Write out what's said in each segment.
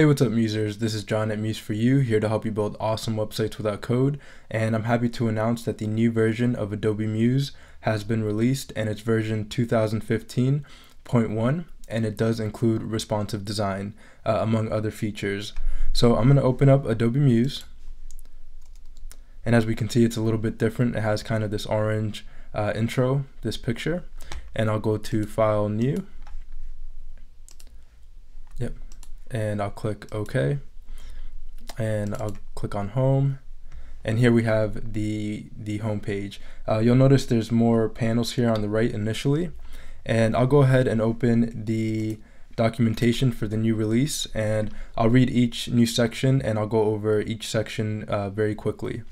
Hey, what's up, Musers? This is John at Muse For You, here to help you build awesome websites without code. And I'm happy to announce that the new version of Adobe Muse has been released, and it's version 2015.1, and it does include responsive design, uh, among other features. So I'm going to open up Adobe Muse. And as we can see, it's a little bit different. It has kind of this orange uh, intro, this picture. And I'll go to File, New. And I'll click OK and I'll click on home and here we have the the home page. Uh, you'll notice there's more panels here on the right initially and I'll go ahead and open the documentation for the new release and I'll read each new section and I'll go over each section uh, very quickly.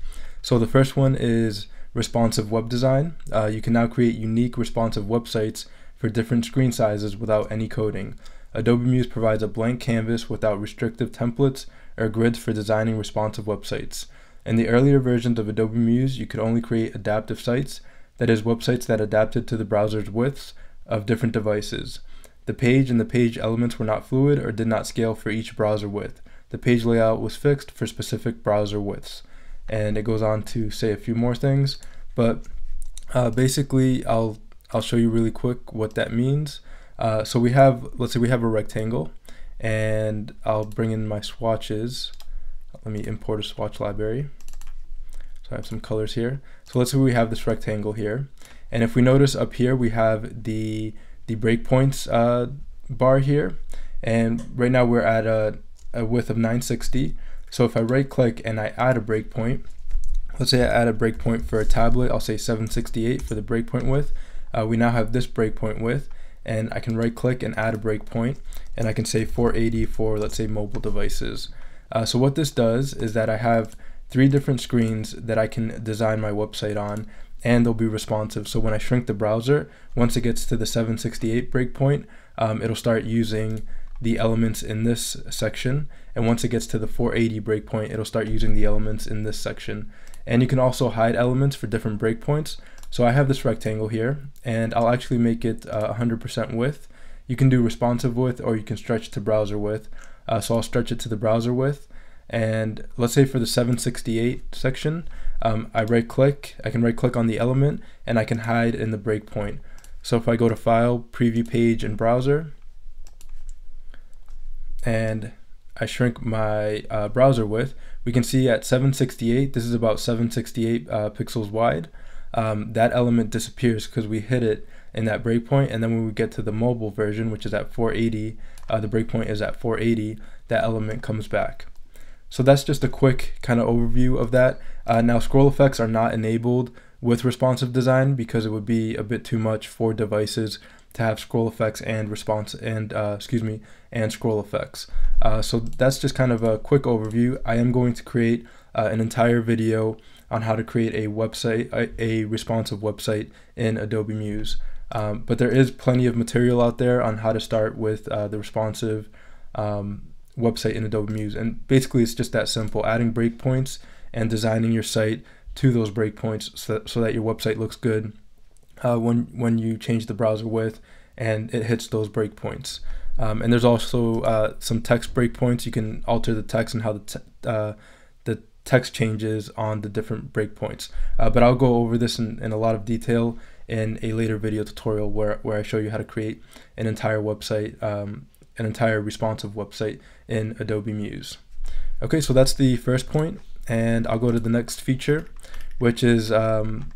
So the first one is responsive web design. Uh, you can now create unique responsive websites for different screen sizes without any coding Adobe Muse provides a blank canvas without restrictive templates or grids for designing responsive websites. In the earlier versions of Adobe Muse, you could only create adaptive sites, that is, websites that adapted to the browser's widths of different devices. The page and the page elements were not fluid or did not scale for each browser width. The page layout was fixed for specific browser widths. And it goes on to say a few more things, but uh, basically, I'll I'll show you really quick what that means. Uh, so we have, let's say we have a rectangle and I'll bring in my swatches. Let me import a swatch library. So I have some colors here. So let's say we have this rectangle here. And if we notice up here, we have the, the breakpoints uh, bar here. And right now we're at a, a width of 960. So if I right click and I add a breakpoint, let's say I add a breakpoint for a tablet, I'll say 768 for the breakpoint width. Uh, we now have this breakpoint width and I can right click and add a breakpoint and I can say 480 for let's say mobile devices. Uh, so what this does is that I have three different screens that I can design my website on and they'll be responsive. So when I shrink the browser, once it gets to the 768 breakpoint, um, it'll start using the elements in this section. And once it gets to the 480 breakpoint, it'll start using the elements in this section. And you can also hide elements for different breakpoints. So I have this rectangle here and I'll actually make it 100% uh, width. You can do responsive width or you can stretch to browser width. Uh, so I'll stretch it to the browser width. And let's say for the 768 section, um, I right click, I can right click on the element and I can hide in the breakpoint. So if I go to file, preview page and browser, and I shrink my uh, browser width, we can see at 768, this is about 768 uh, pixels wide um, that element disappears because we hit it in that breakpoint. And then when we get to the mobile version, which is at 480, uh, the breakpoint is at 480, that element comes back. So that's just a quick kind of overview of that. Uh, now scroll effects are not enabled with responsive design because it would be a bit too much for devices to have scroll effects and response and uh, excuse me and scroll effects. Uh, so that's just kind of a quick overview. I am going to create uh, an entire video on how to create a website, a, a responsive website in Adobe Muse. Um, but there is plenty of material out there on how to start with uh, the responsive um, website in Adobe Muse. And basically, it's just that simple adding breakpoints and designing your site to those breakpoints so that, so that your website looks good uh, when, when you change the browser width and it hits those breakpoints. Um, and there's also uh, some text breakpoints. You can alter the text and how the, uh, the text changes on the different breakpoints. Uh, but I'll go over this in, in a lot of detail in a later video tutorial where, where I show you how to create an entire website, um, an entire responsive website in Adobe Muse. Okay, so that's the first point, and I'll go to the next feature, which is, um,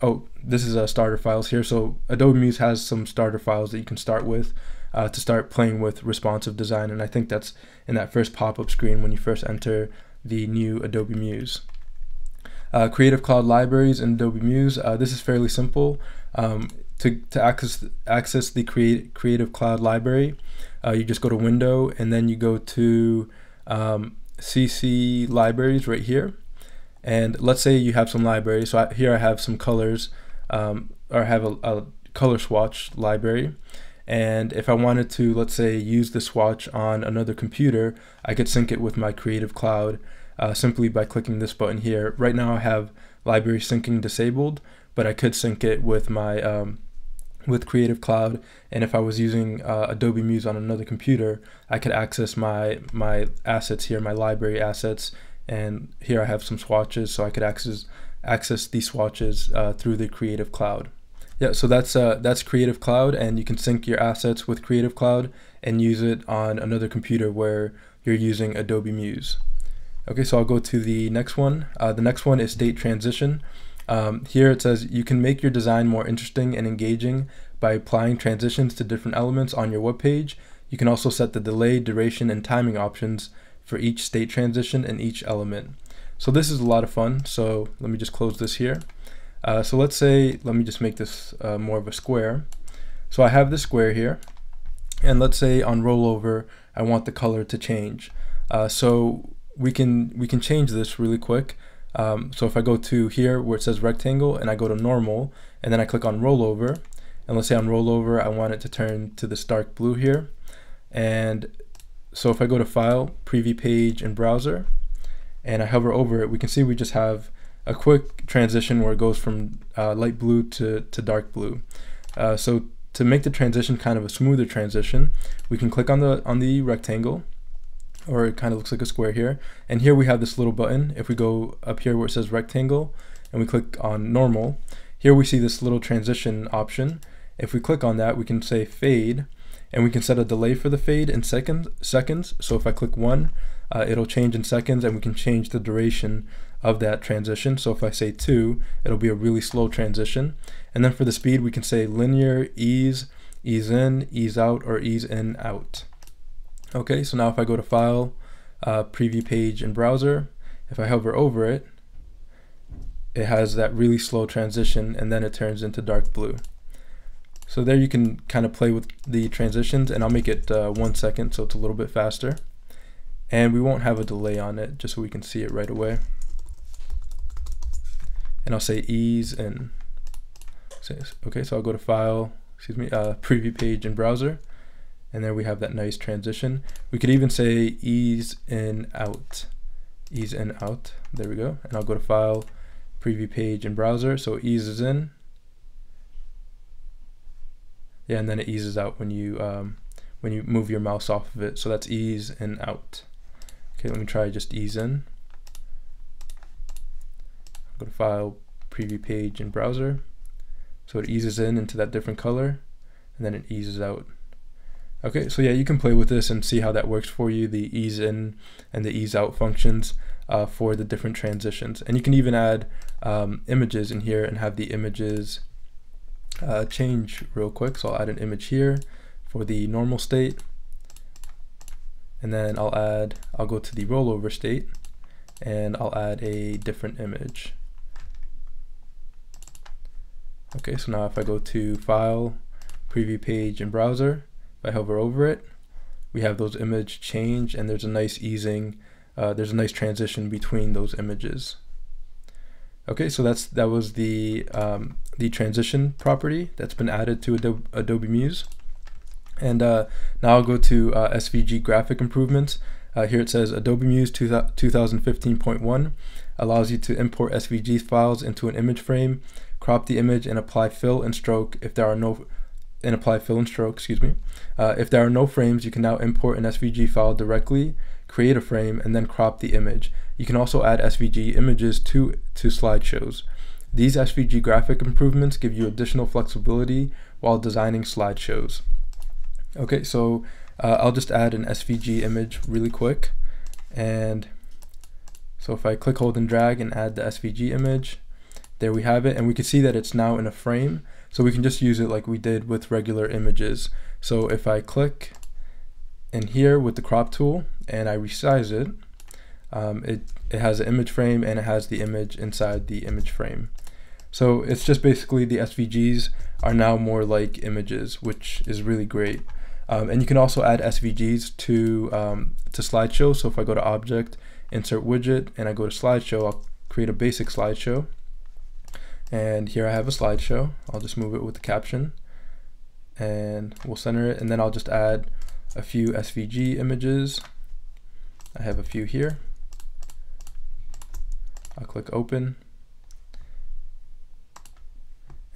oh, this is a starter files here. So Adobe Muse has some starter files that you can start with uh, to start playing with responsive design, and I think that's in that first pop-up screen when you first enter the new Adobe Muse. Uh, Creative Cloud libraries in Adobe Muse. Uh, this is fairly simple. Um, to, to access access the create, Creative Cloud library, uh, you just go to Window and then you go to um, CC libraries right here. And let's say you have some libraries. So I, here I have some colors, um, or I have a, a color swatch library. And if I wanted to, let's say, use the swatch on another computer, I could sync it with my Creative Cloud uh, simply by clicking this button here. Right now I have library syncing disabled, but I could sync it with my um, with Creative Cloud, and if I was using uh, Adobe Muse on another computer, I could access my my assets here, my library assets, and here I have some swatches, so I could access access these swatches uh, through the Creative Cloud. Yeah, so that's uh, that's Creative Cloud, and you can sync your assets with Creative Cloud and use it on another computer where you're using Adobe Muse. Okay, so I'll go to the next one. Uh, the next one is state transition. Um, here it says you can make your design more interesting and engaging by applying transitions to different elements on your web page. You can also set the delay, duration, and timing options for each state transition and each element. So this is a lot of fun. So let me just close this here. Uh, so let's say, let me just make this uh, more of a square. So I have this square here. And let's say on rollover, I want the color to change. Uh, so we can we can change this really quick. Um, so if I go to here where it says rectangle and I go to normal and then I click on rollover and let's say on rollover I want it to turn to this dark blue here and so if I go to file preview page and browser and I hover over it we can see we just have a quick transition where it goes from uh, light blue to, to dark blue uh, so to make the transition kind of a smoother transition we can click on the on the rectangle or it kind of looks like a square here. And here we have this little button. If we go up here where it says rectangle and we click on normal, here we see this little transition option. If we click on that, we can say fade and we can set a delay for the fade in seconds. seconds. So if I click one, uh, it'll change in seconds and we can change the duration of that transition. So if I say two, it'll be a really slow transition. And then for the speed, we can say linear, ease, ease in, ease out, or ease in, out. Okay, so now if I go to File, uh, Preview Page in Browser, if I hover over it, it has that really slow transition and then it turns into dark blue. So there you can kind of play with the transitions and I'll make it uh, one second so it's a little bit faster. And we won't have a delay on it just so we can see it right away. And I'll say ease and say okay, so I'll go to file, excuse me, uh, preview page in browser and there we have that nice transition. We could even say ease in out, ease in out. There we go. And I'll go to file, preview page in browser. So it eases in. Yeah, and then it eases out when you um, when you move your mouse off of it. So that's ease in out. Okay, let me try just ease in. Go to file, preview page in browser. So it eases in into that different color and then it eases out. Okay, so yeah, you can play with this and see how that works for you, the ease in and the ease out functions uh, for the different transitions. And you can even add um, images in here and have the images uh, change real quick. So I'll add an image here for the normal state. And then I'll add, I'll go to the rollover state and I'll add a different image. Okay, so now if I go to File, Preview Page and Browser, if I hover over it, we have those image change and there's a nice easing, uh, there's a nice transition between those images. Okay, so that's that was the um, the transition property that's been added to Adobe, Adobe Muse. And uh, now I'll go to uh, SVG graphic improvements. Uh, here it says Adobe Muse 2015.1 allows you to import SVG files into an image frame, crop the image, and apply fill and stroke if there are no and apply fill and stroke, excuse me. Uh, if there are no frames, you can now import an SVG file directly, create a frame, and then crop the image. You can also add SVG images to, to slideshows. These SVG graphic improvements give you additional flexibility while designing slideshows. Okay, so uh, I'll just add an SVG image really quick. And so if I click, hold, and drag and add the SVG image, there we have it. And we can see that it's now in a frame. So we can just use it like we did with regular images. So if I click in here with the crop tool and I resize it, um, it, it has an image frame and it has the image inside the image frame. So it's just basically the SVGs are now more like images, which is really great. Um, and you can also add SVGs to, um, to slideshow. So if I go to object, insert widget, and I go to slideshow, I'll create a basic slideshow. And here I have a slideshow. I'll just move it with the caption and we'll center it. And then I'll just add a few SVG images. I have a few here. I'll click open.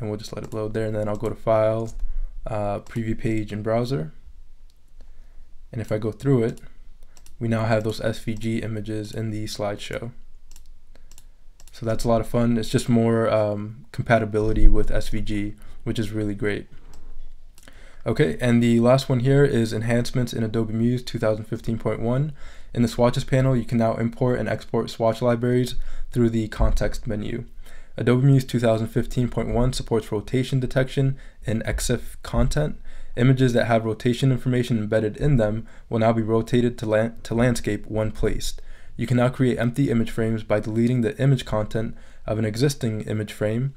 and we'll just let it load there and then I'll go to file uh, preview page in browser and if I go through it we now have those SVG images in the slideshow so that's a lot of fun it's just more um, compatibility with SVG which is really great okay and the last one here is enhancements in Adobe Muse 2015.1 in the swatches panel you can now import and export swatch libraries through the context menu Adobe Muse 2015.1 supports rotation detection in EXIF content. Images that have rotation information embedded in them will now be rotated to, la to landscape when placed. You can now create empty image frames by deleting the image content of an existing image frame.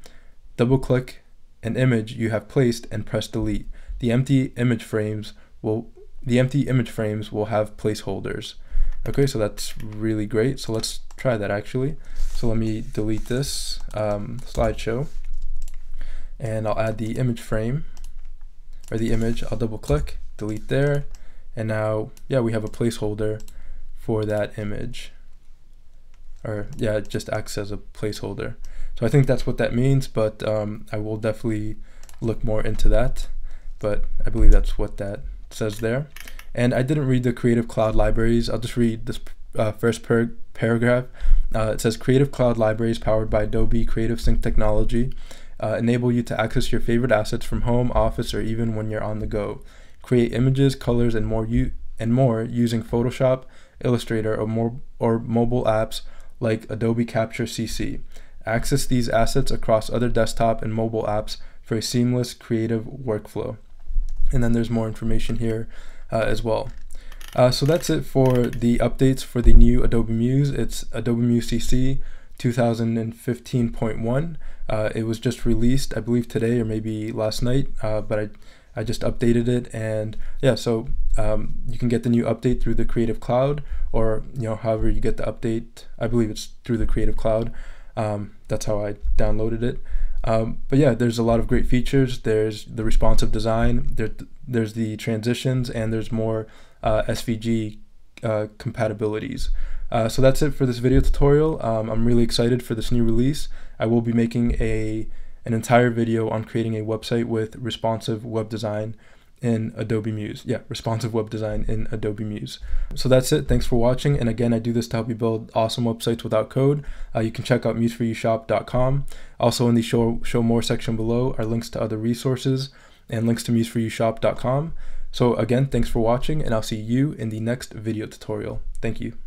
Double click an image you have placed and press delete. The empty image frames will the empty image frames will have placeholders. Okay, so that's really great. So let's try that actually. So let me delete this um, slideshow and I'll add the image frame or the image. I'll double click, delete there. And now, yeah, we have a placeholder for that image or yeah, it just acts as a placeholder. So I think that's what that means, but um, I will definitely look more into that. But I believe that's what that says there. And I didn't read the Creative Cloud libraries. I'll just read this uh, first par paragraph. Uh, it says Creative Cloud libraries powered by Adobe Creative Sync technology uh, enable you to access your favorite assets from home, office, or even when you're on the go. Create images, colors, and more and more using Photoshop, Illustrator, or or mobile apps like Adobe Capture CC. Access these assets across other desktop and mobile apps for a seamless creative workflow. And then there's more information here uh, as well. Uh, so that's it for the updates for the new Adobe Muse. It's Adobe Muse CC 2015.1. Uh, it was just released, I believe today or maybe last night, uh, but I, I just updated it and yeah, so um, you can get the new update through the Creative Cloud or you know however you get the update. I believe it's through the Creative Cloud. Um, that's how I downloaded it. Um, but yeah, there's a lot of great features. There's the responsive design, there, there's the transitions, and there's more uh, SVG uh, compatibilities. Uh, so that's it for this video tutorial. Um, I'm really excited for this new release. I will be making a an entire video on creating a website with responsive web design in Adobe Muse. Yeah, responsive web design in Adobe Muse. So that's it. Thanks for watching. And again, I do this to help you build awesome websites without code. Uh, you can check out museforyoushop.com. Also in the show, show more section below are links to other resources and links to museforyoushop.com. So again, thanks for watching and I'll see you in the next video tutorial. Thank you.